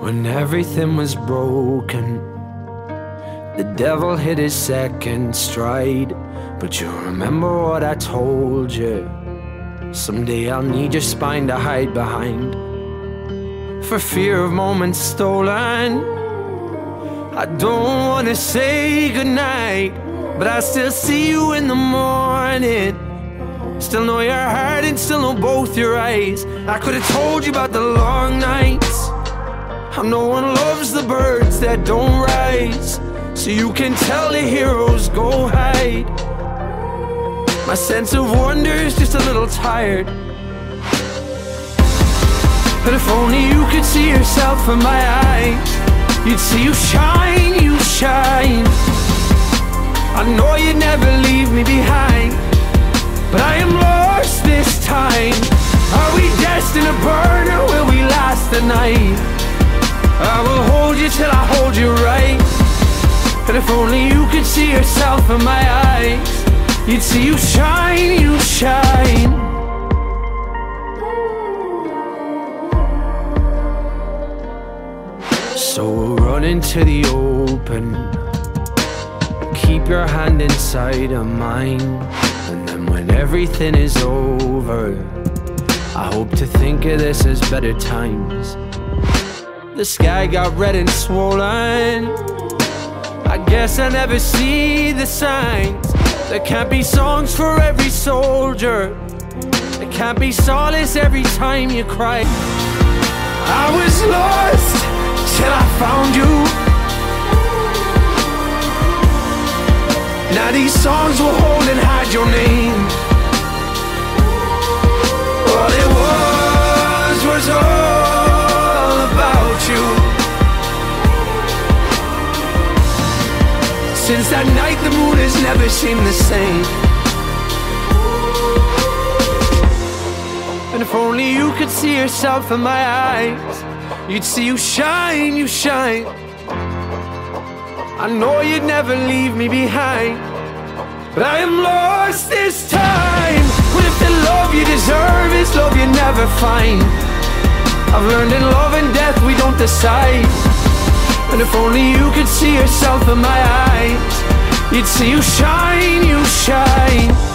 When everything was broken, the devil hit his second stride. But you remember what I told you. Someday I'll need your spine to hide behind. For fear of moments stolen, I don't wanna say goodnight. But I still see you in the morning. Still know your heart and still know both your eyes. I could have told you about the long nights. No one loves the birds that don't rise. So you can tell the heroes go hide. My sense of wonder is just a little tired. But if only you could see yourself in my eyes, you'd see you shine, you shine. I know you'd never leave me behind, but I am lost this time. Are we destined to burn or will we last the night? I will hold you till I hold you right. And if only you could see yourself in my eyes, you'd see you shine, you shine. So we'll run into the open. Keep your hand inside of mine. And then when everything is over, I hope to think of this as better times. The sky got red and swollen. I guess I never see the signs. There can't be songs for every soldier. There can't be solace every time you cry. I was lost till I found you. Now these songs will hold and hide your name. Since that night, the moon has never seemed the same. And if only you could see yourself in my eyes, you'd see you shine, you shine. I know you'd never leave me behind, but I am lost this time. What if the love you deserve is love you never find? I've learned in love and death we don't decide. And if only you could see yourself in my eyes, you'd see you shine, you shine.